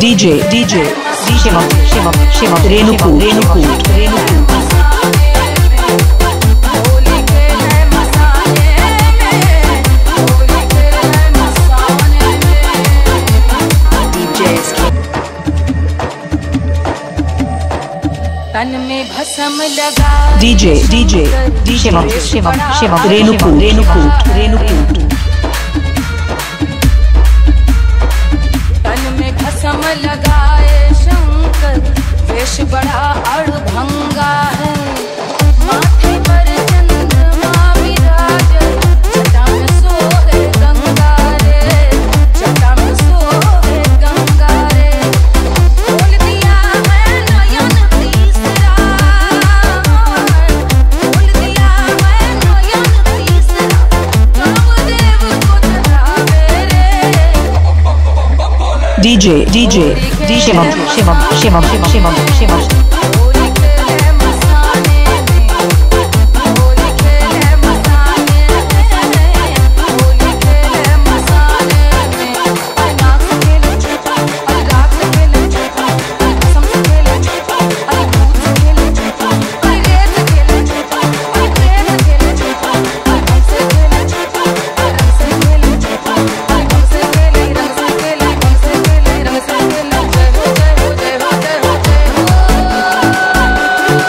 DJ DJ Shivam Shivam Shivam Renukoot Renukoot Renukoot तन में भसम लगा। DJ DJ DJ Shivam Shivam Shivam Renukoot Renukoot Renukoot. DJ, DJ, DJ, Shivam, Shivam, Shivam, Shivam, Shivam, Shivam.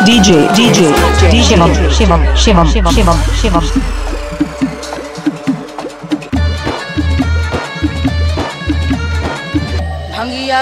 DJ, DJ, DJ, Shivam, Shivam, Shivam, Shivam, Shivam. भंगिया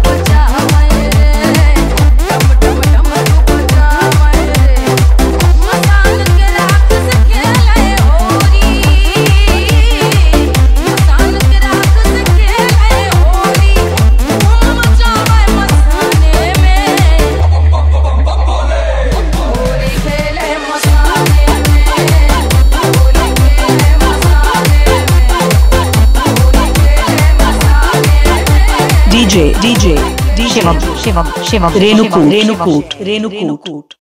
DJ DJ DJ Shivam Shivam Shivam Renukut Renukut Renukut